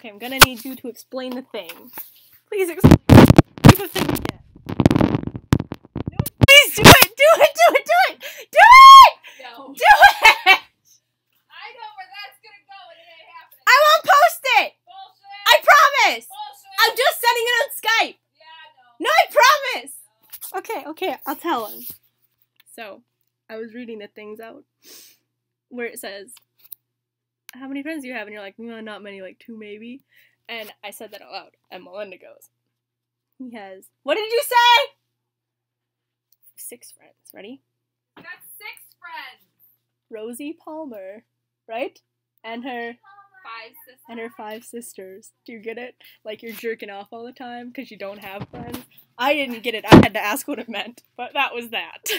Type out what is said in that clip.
Okay, I'm gonna need you to explain the thing. Please explain the thing again. No, please do it! Do it! Do it! Do it! Do it! No. Do it! I know where that's gonna go and it ain't happening. I won't post it! Bullshit. I promise! Bullshit. I'm just sending it on Skype! Yeah, no. No, I promise! Okay, okay, I'll tell him. So, I was reading the things out where it says, How many friends do you have? And you're like, "Mm, Not many, like two maybe. And I said that out loud. And Melinda goes, He has, what did you say? Six friends. Ready? That's six friends. Rosie Palmer, right? And her Five sisters. and her five sisters. Do you get it? Like you're jerking off all the time because you don't have friends. I didn't get it. I had to ask what it meant, but that was that.